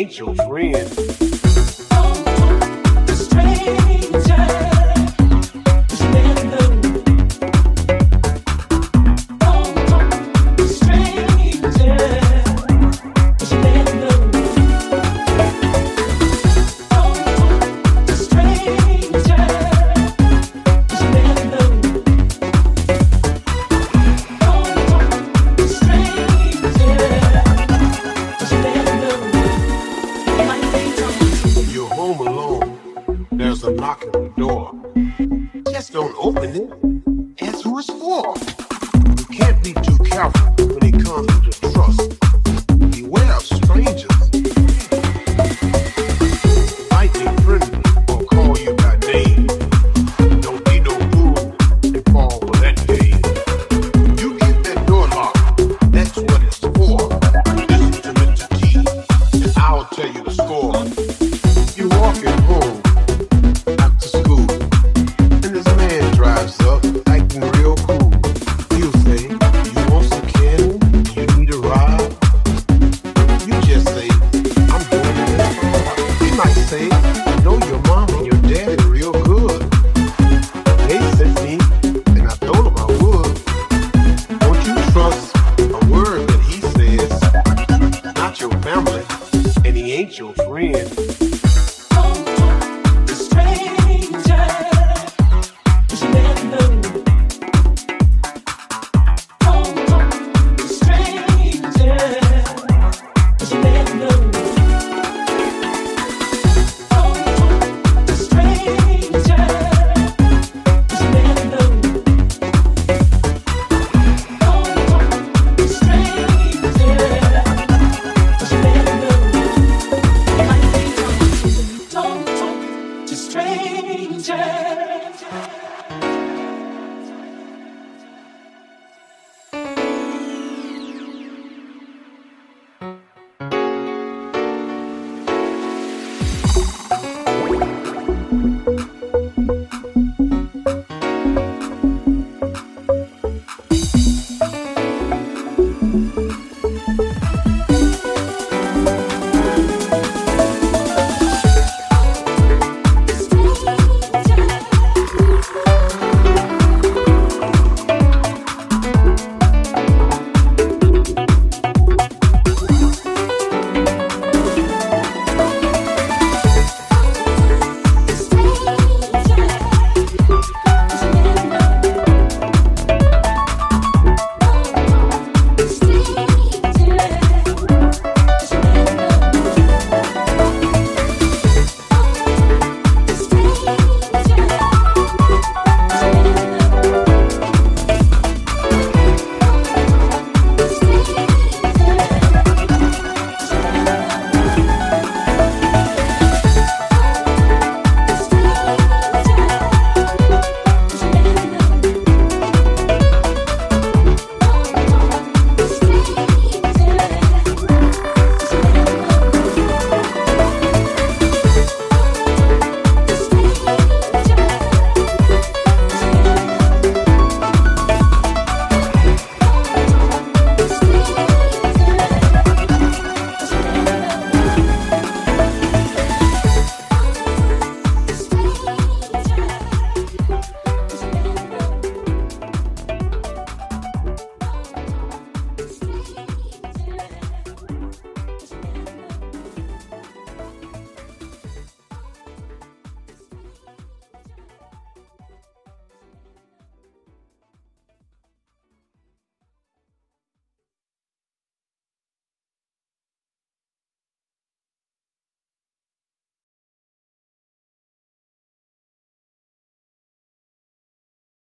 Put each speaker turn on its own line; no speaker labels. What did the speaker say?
ain't your friend. was a knock at the door. Just don't open it.